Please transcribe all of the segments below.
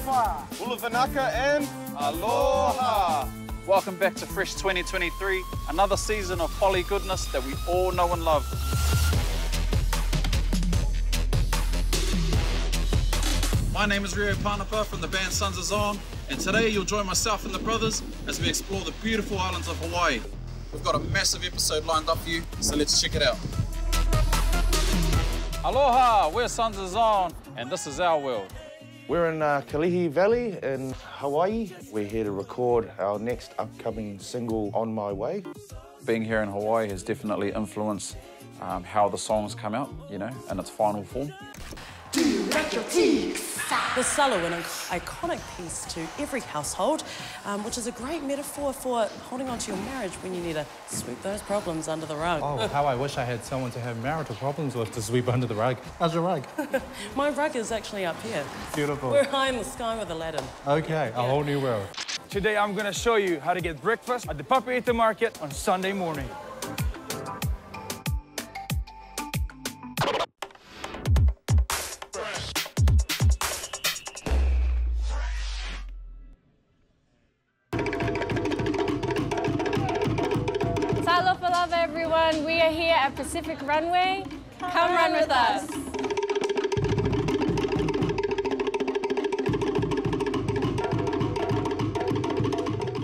Aloha. Ulavanaka and aloha. Welcome back to Fresh 2023, another season of Poly goodness that we all know and love. My name is Rio Panapa from the band Sons of Zion, and today you'll join myself and the brothers as we explore the beautiful islands of Hawaii. We've got a massive episode lined up for you, so let's check it out. Aloha, we're Sons of Zion, and this is our world. We're in uh, Kalihi Valley in Hawaii. We're here to record our next upcoming single, On My Way. Being here in Hawaii has definitely influenced um, how the songs come out, you know, in its final form. The salo, an iconic piece to every household, um, which is a great metaphor for holding on to your marriage when you need to sweep those problems under the rug. Oh, how I wish I had someone to have marital problems with to sweep under the rug. How's your rug? My rug is actually up here. Beautiful. We're high in the sky with Aladdin. Okay, a whole new world. Today I'm gonna show you how to get breakfast at the Papeete Market on Sunday morning. Runway. Come, run with us.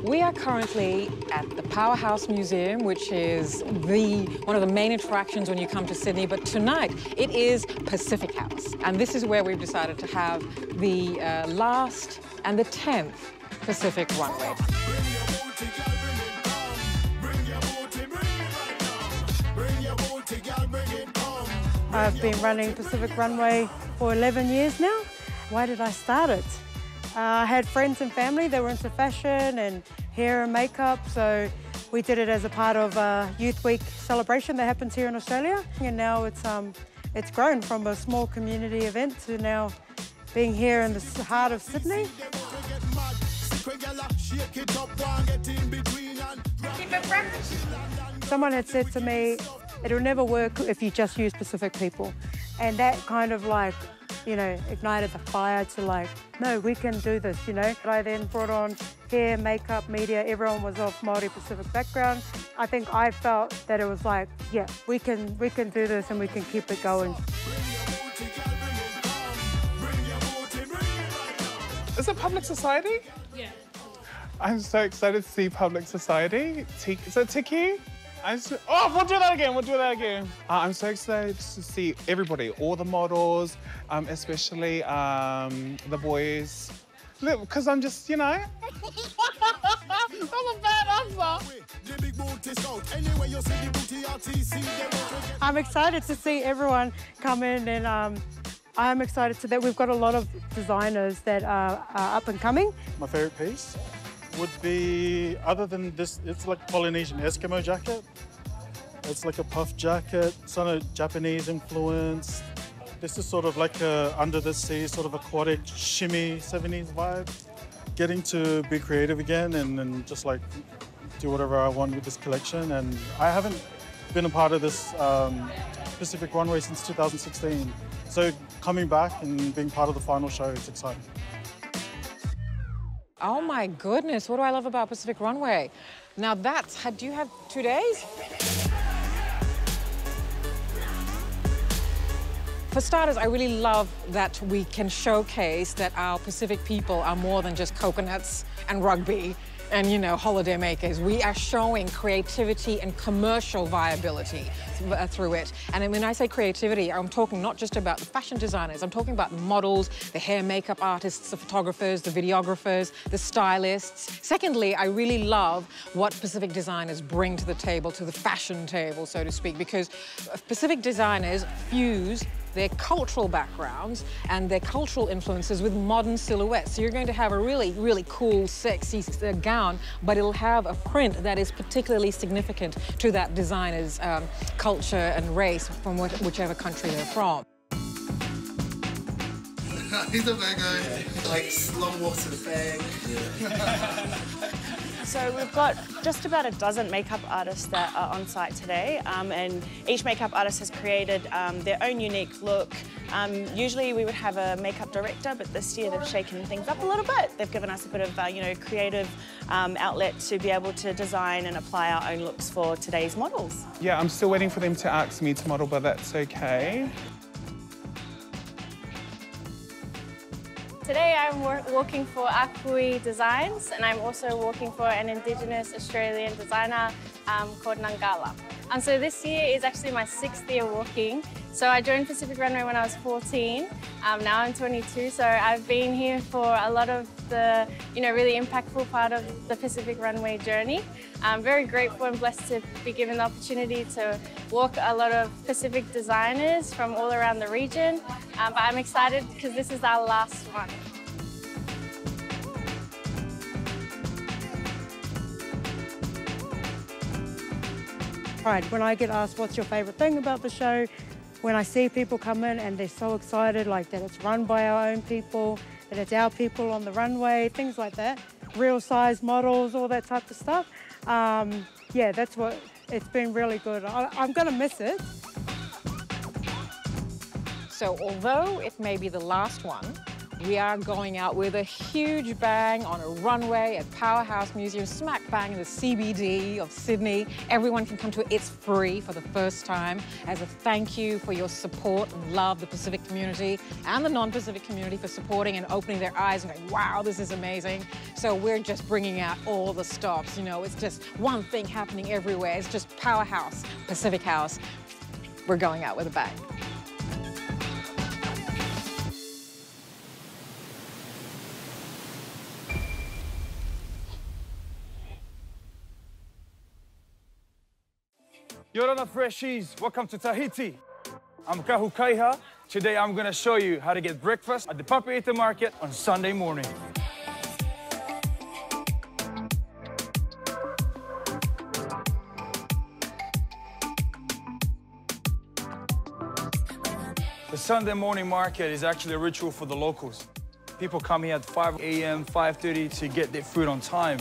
We are currently at the Powerhouse Museum, which is the one of the main attractions when you come to Sydney. But tonight, it is Pacific House. And this is where we've decided to have the uh, last and the 10th Pacific Runway. I've been running Pacific Runway for 11 years now. Why did I start it? Uh, I had friends and family that were into fashion and hair and makeup, so we did it as a part of a Youth Week celebration that happens here in Australia. And now it's, um, it's grown from a small community event to now being here in the heart of Sydney. Someone had said to me, it'll never work if you just use Pacific people. And that kind of like, you know, ignited the fire to like, no, we can do this, you know. But I then brought on hair, makeup, media, everyone was of Māori Pacific background. I think I felt that it was like, yeah, we can, we can do this and we can keep it going. Is it Public Society? Yeah. I'm so excited to see Public Society. Ti- Is it Tiki? I'm so, oh, we'll do that again. We'll do that again. Uh, I'm so excited to see everybody, all the models, um, especially um, the boys, because I'm just, you know. that was a bad answer. I'm excited to see everyone come in and um, I'm excited to that we've got a lot of designers that are, are up and coming. My favorite piece would be, other than this, it's like Polynesian Eskimo jacket. It's like a puff jacket, sort of Japanese influence. This is sort of like a under the sea, sort of aquatic shimmy 70s vibe. Getting to be creative again and, and just like do whatever I want with this collection. And I haven't been a part of this um, Pacific Runway since 2016. So coming back and being part of the final show is exciting. Oh my goodness, what do I love about Pacific Runway? Now that's, do you have two days? For starters, I really love that we can showcase that our Pacific people are more than just coconuts and rugby and, you know, holiday makers. We are showing creativity and commercial viability through it. And when I say creativity, I'm talking not just about the fashion designers, I'm talking about the models, the hair makeup artists, the photographers, the videographers, the stylists. Secondly, I really love what Pacific designers bring to the table, to the fashion table, so to speak, because uh, Pacific designers fuse their cultural backgrounds and their cultural influences with modern silhouettes. So you're going to have a really, really cool, sexy uh, gown, but it'll have a print that is particularly significant to that designer's um, culture and race from what, whichever country they're from. He's a bad guy. Like long walks to the bag. So So we've got just about a dozen makeup artists that are on site today, um, and each makeup artist has created um, their own unique look. Um, usually we would have a makeup director, but this year they've shaken things up a little bit. They've given us a bit of, uh, you know, creative um, outlet to be able to design and apply our own looks for today's models. Yeah, I'm still waiting for them to ask me to model, but that's okay. Today I'm working for Akui Designs and I'm also working for an Indigenous Australian designer um, called Nangala. And so this year is actually my sixth year walking. So I joined Pacific Runway when I was 14. Um, now I'm 22, so I've been here for a lot of the, you know, really impactful part of the Pacific Runway journey. I'm very grateful and blessed to be given the opportunity to walk a lot of Pacific designers from all around the region. Um, but I'm excited because this is our last one. Right, when I get asked what's your favourite thing about the show, when I see people come in and they're so excited, like that it's run by our own people, that it's our people on the runway, things like that, real size models, all that type of stuff. Um, yeah, that's what, it's been really good. I, I'm gonna miss it. So although it may be the last one, we are going out with a huge bang on a runway at Powerhouse Museum, smack bang in the CBD of Sydney. Everyone can come to it. It's free for the first time as a thank you for your support and love the Pacific community and the non-Pacific community for supporting and opening their eyes and going, wow, this is amazing. So we're just bringing out all the stops. You know, it's just one thing happening everywhere. It's just Powerhouse, Pacific House. We're going out with a bang. Yorana Freshies, welcome to Tahiti. I'm Kahu Kaiha. Today I'm gonna show you how to get breakfast at the Papeete Market on Sunday morning. The Sunday morning market is actually a ritual for the locals. People come here at 5 a.m., 5.30 to get their food on time.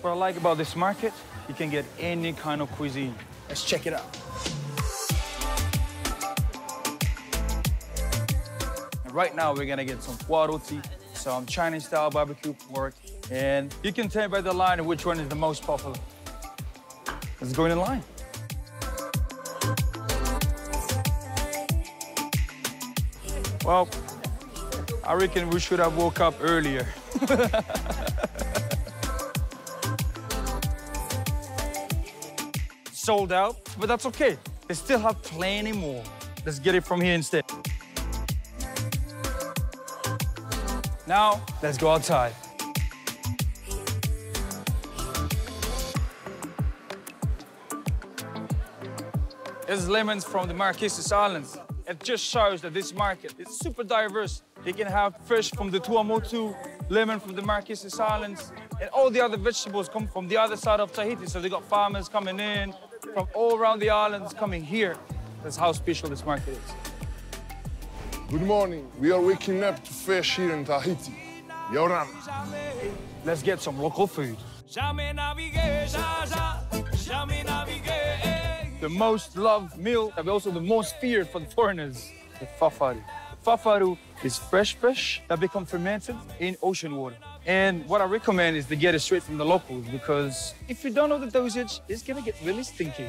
What I like about this market, you can get any kind of cuisine. Let's check it out. And right now, we're gonna get some pua roti, some Chinese-style barbecue pork, and you can tell by the line which one is the most popular. Let's go in line. Well, I reckon we should have woke up earlier. sold out, but that's okay. They still have plenty more. Let's get it from here instead. Now, let's go outside. This is lemons from the Marquesas Islands. It just shows that this market is super diverse. They can have fish from the Tuamotu, lemon from the Marquesas Islands, and all the other vegetables come from the other side of Tahiti. So they got farmers coming in, from all around the islands coming here. That's how special this market is. Good morning. We are waking up to fish here in Tahiti. Yoran. Let's get some local food. The most loved meal, but also the most feared for the foreigners, the fafaru. Fafaru is fresh fish that become fermented in ocean water. And what I recommend is to get it straight from the locals because if you don't know the dosage, it's gonna get really stinky.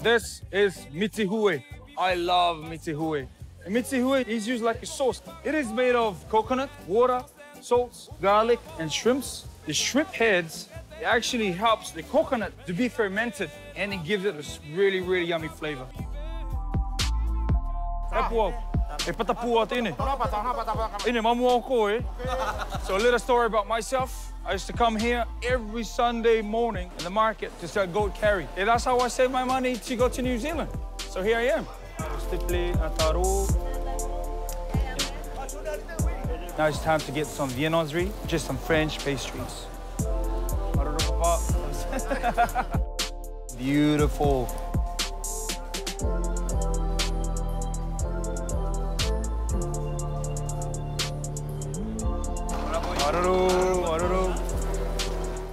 This is mitihue. I love mitihue. Mitihue is used like a sauce. It is made of coconut, water, salts, garlic, and shrimps. The shrimp heads actually helps the coconut to be fermented and it gives it a really, really yummy flavor. E pata pua ine. Ine mamu ko eh. So a little story about myself. I used to come here every Sunday morning in the market to sell goat carry. And that's how I save my money to go to New Zealand. So here I am. Now it's time to get some viennoiserie, just some French pastries. Beautiful.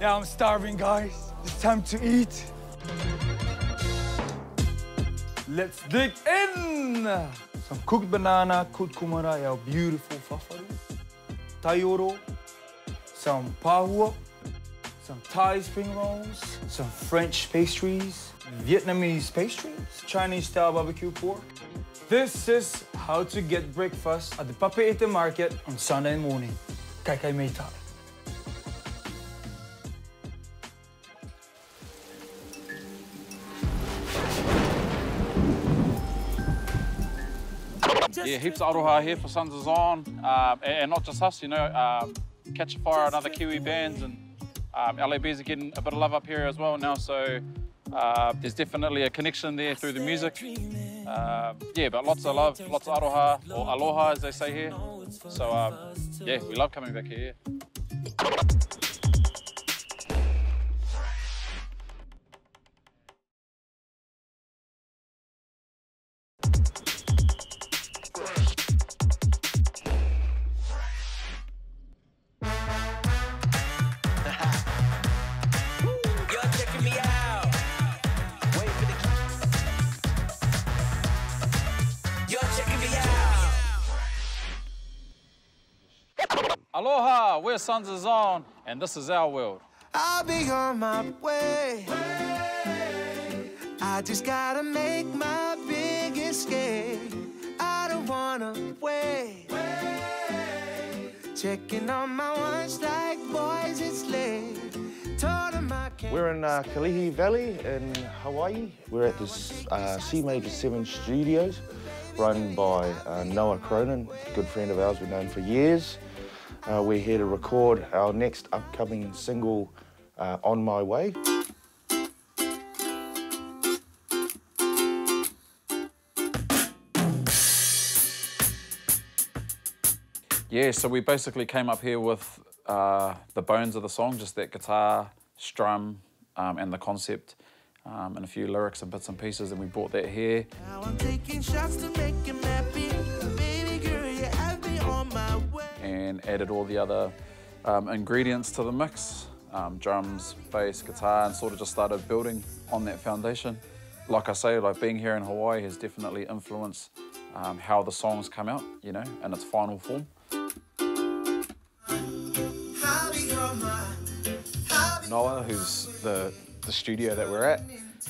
Yeah, I'm starving, guys. It's time to eat. Let's dig in. Some cooked banana, cooked kumara, yeah, beautiful fafaru. Taioro, some pahua, some Thai spring rolls, some French pastries, Vietnamese pastries, Chinese style barbecue pork. This is how to get breakfast at the Papeete market on Sunday morning. Tai. Yeah, heaps of aroha here for Sons of Zion, um, and, and not just us, you know, um, Katchafire and other Kiwi bands, and um, LABs are getting a bit of love up here as well now, so uh, there's definitely a connection there through the music. Uh, yeah, but lots of love, lots of aroha, or aloha as they say here. So um, yeah, we love coming back here. Aloha, we're Sons of Zion, and this is our world. I'll be on my way. I just gotta make my big escape. I don't wanna wait. Checking on my ones like boys, it's late. Told 'em I can't. We're in uh, Kalihi Valley in Hawaii. We're at the uh, C Major 7 studios, run by uh, Noah Cronin, good friend of ours we've known for years. Uh, we're here to record our next upcoming single, uh, On My Way. Yeah, so we basically came up here with uh, the bones of the song, just that guitar, strum, um, and the concept, um, and a few lyrics and bits and pieces, and we brought that here. And added all the other um, ingredients to the mix um, drums, bass, guitar, and sort of just started building on that foundation. Like I say, like being here in Hawaii has definitely influenced um, how the songs come out, you know, in its final form. Noah, who's the, the studio that we're at.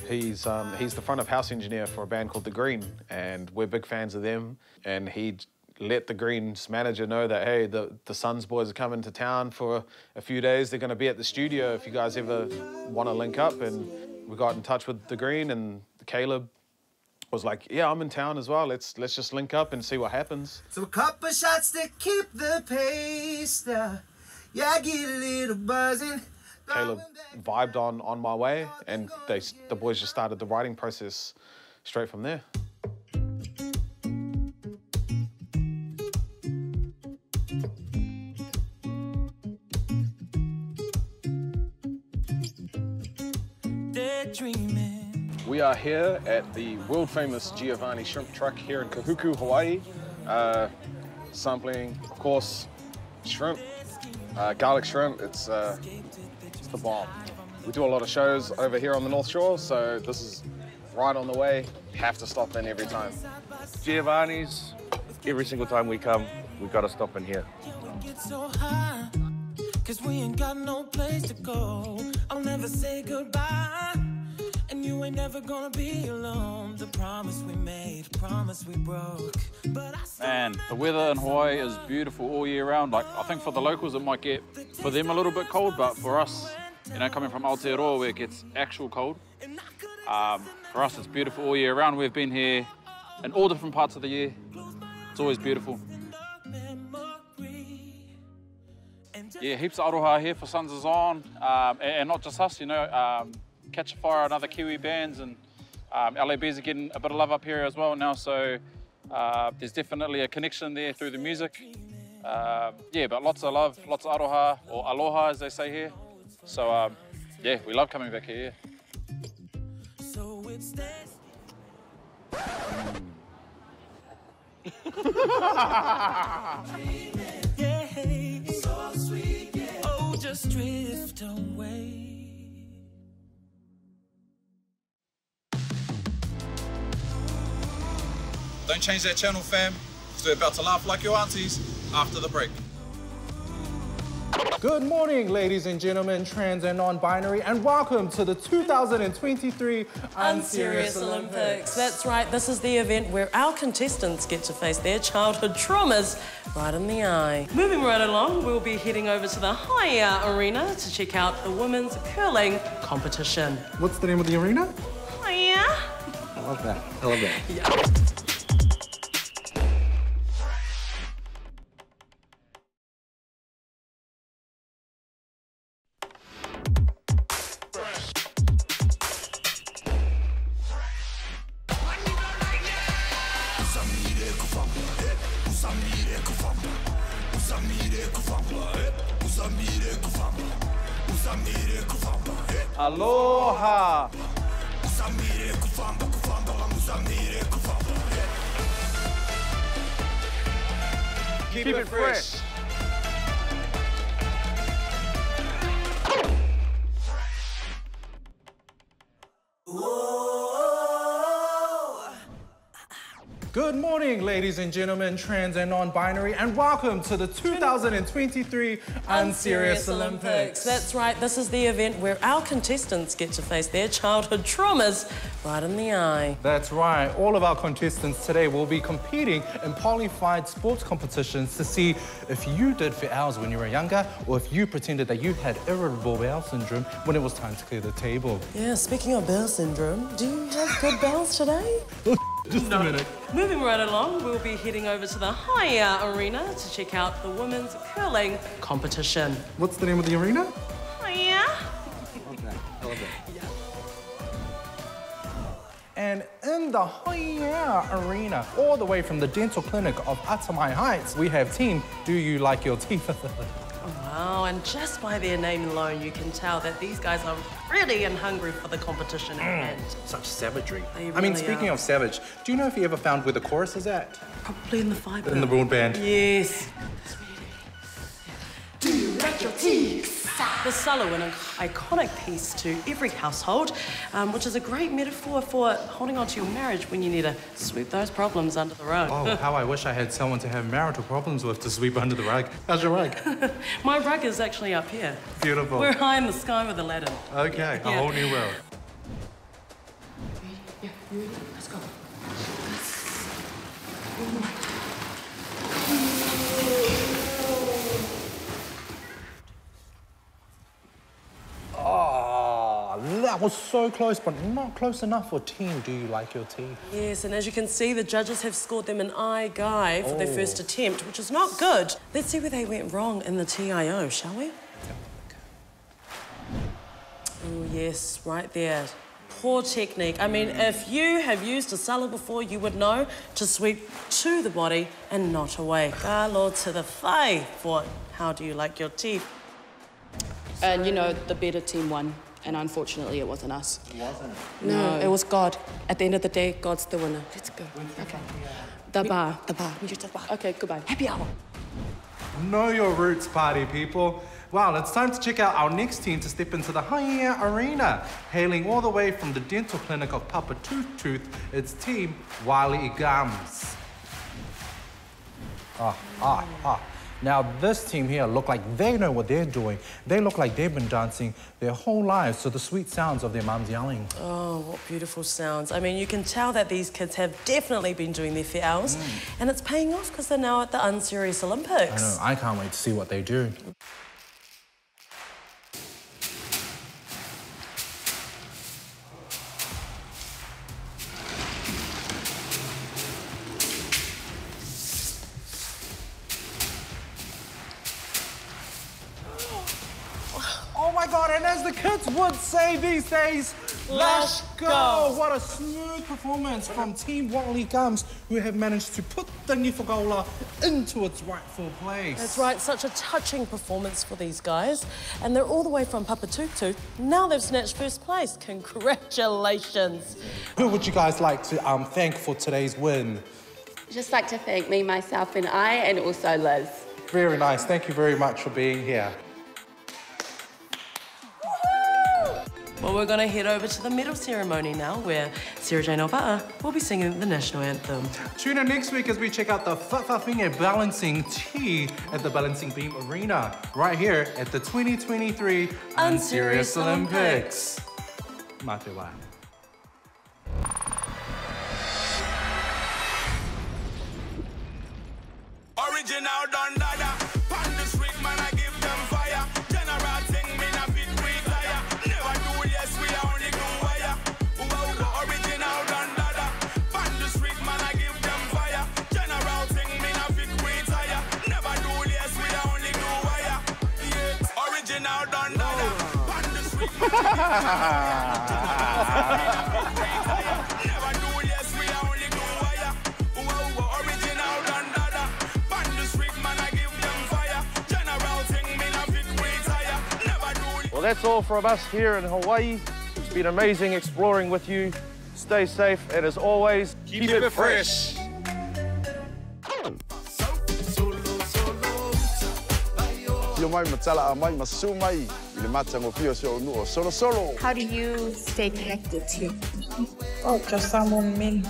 He's, um, he's the front of house engineer for a band called The Green, and we're big fans of them. And he let The Green's manager know that, hey, the, the Sons boys are coming to town for a few days. They're going to be at the studio if you guys ever want to link up. And we got in touch with The Green, and Caleb was like, yeah, I'm in town as well. Let's, let's just link up and see what happens. So a couple shots to keep the pace. Uh, yeah, I get a little buzzing. Caleb vibed on on my way, and they the boys just started the writing process straight from there. We are here at the world famous Giovanni Shrimp Truck here in Kahuku, Hawaii. Uh, sampling, of course, shrimp, uh, garlic shrimp. It's, uh, it's the bomb. We do a lot of shows over here on the North Shore, so this is right on the way. Have to stop in every time. Giovanni's, every single time we come, we've got to stop in here. Get so high, cause we ain't got no place to go. I'll never say goodbye. You ain't never gonna be alone. The promise we made, promise we broke. But I And the weather in Hawaii is beautiful all year round. Like I think for the locals it might get for them a little bit cold, but for us, you know, coming from Aotearoa where it gets actual cold, um, for us it's beautiful all year round. We've been here in all different parts of the year. It's always beautiful. Yeah, heaps of aroha here for Sons of Zion, um, and, and not just us, you know, um, Katchafire and other Kiwi bands, and um, LABs are getting a bit of love up here as well now, so uh, there's definitely a connection there through the music. Uh, yeah, but lots of love, lots of aroha, or aloha as they say here. So um, yeah, we love coming back here. So. Oh, just drift away. Don't change that channel, fam, because we're about to laugh like your aunties after the break. Good morning, ladies and gentlemen, trans and non-binary, and welcome to the 2023 Unserious Olympics. That's right, this is the event where our contestants get to face their childhood traumas right in the eye. Moving right along, we'll be heading over to the Haya Arena to check out the women's curling competition. What's the name of the arena? Haya? I love that. I love that. Aloha! Good morning, ladies and gentlemen, trans and non-binary, and welcome to the 2023 Unserious Olympics. That's right, this is the event where our contestants get to face their childhood traumas right in the eye. That's right. All of our contestants today will be competing in polyfied sports competitions to see if you did fit hours when you were younger or if you pretended that you had irritable bowel syndrome when it was time to clear the table. Yeah, speaking of bowel syndrome, do you have good bowels today? Just a minute. Moving right along, we'll be heading over to the Haya Arena to check out the women's curling competition. What's the name of the arena? Haya? I love that. And in the Haya Arena, all the way from the dental clinic of Atamai Heights, we have team Do You Like Your Teeth? Wow, and just by their name alone, you can tell that these guys are ready and hungry for the competition at mm. hand. Such savagery. They I mean, speaking are. of savage, do you know if you ever found where the chorus is at? Probably in the fibre. In the broadband. Yes. Do you like your teeth? The Salo, an iconic piece to every household, um, which is a great metaphor for holding on to your marriage when you need to sweep those problems under the rug. Oh, how I wish I had someone to have marital problems with to sweep under the rug. How's your rug? My rug is actually up here. Beautiful. We're high in the sky with Aladdin. Okay, a whole new world. Ready? Yeah, you let's go. Oh, that was so close, but not close enough for team Do You Like Your Teeth? Yes, and as you can see, the judges have scored them an eye guy for their Oh. first attempt, which is not good. Let's see where they went wrong in the TIO, shall we? Oh, yes, right there. Poor technique. I mean, if you have used a salad before, you would know to sweep to the body and not away. Galo to the whai for how do you like your teeth? And you know, the better team won, and unfortunately, it wasn't us. It wasn't. No, it was God. At the end of the day, God's the winner. Let's go. Okay. The bar. The bar. Okay, goodbye. Happy hour. Know your roots, party people. Well, it's time to check out our next team to step into the Haya Arena. Hailing all the way from the dental clinic of Papa Tooth Tooth, it's Team Wali Gums. Ah, ah, ah. Now, this team here look like they know what they're doing. They look like they've been dancing their whole lives to the sweet sounds of their mums yelling. Oh, what beautiful sounds. I mean, you can tell that these kids have definitely been doing their fit hours, mm. and it's paying off because they're now at the Unserious Olympics. I know, I can't wait to see what they do. Say these days, let's go! What a smooth performance from Team Wally Gums, who have managed to put the Nifagola into its rightful place. That's right, such a touching performance for these guys. And they're all the way from Papa Tutu. Now they've snatched first place. Congratulations. Who would you guys like to um, thank for today's win? Just like to thank me, myself, and I, and also Liz. Very nice. Thank you very much for being here. Well, we're going to head over to the medal ceremony now, where Sarah Jane Ova'a will be singing the national anthem. Tune in next week as we check out the Whawhawhinge Balancing Tea at the Balancing Beam Arena, right here at the 2023 Unserious Olympics. Mā te. Original Don Dada. Well, that's all from us here in Hawaii. It's been amazing exploring with you. Stay safe, and as always, keep, it, fresh. Tio mai ma tala a mai ma su mai i le matango pio se o nuo solo solo. How do you stay connected to? Oh, just someone mean.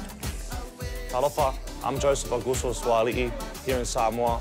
Talofa, I'm Joseph Augusto Swali'i here in Samoa.